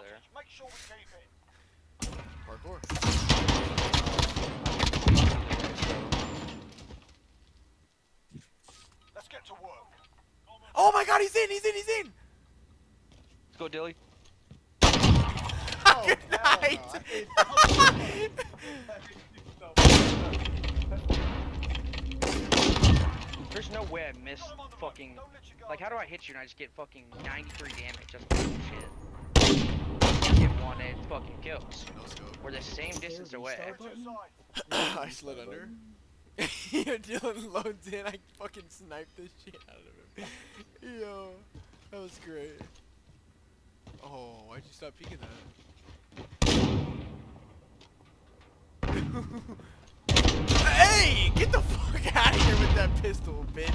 there. Make sure we keep it. Parkour. Let's get to work. Oh my god, he's in, he's in, he's in! Let's go, Dilly. Oh, Good night. no. There's no way I missed fucking. Like, how do I hit you and I just get fucking 93 damage? That's bullshit. Get one and it fucking kills. No scope. We're the same distance away. Get to your side. I slid under. Yo, Dylan loads in, I fucking sniped the shit out of him. Yo, that was great. Oh, why'd you stop peeking that? hey, get the fuck out of here with that pistol, bitch.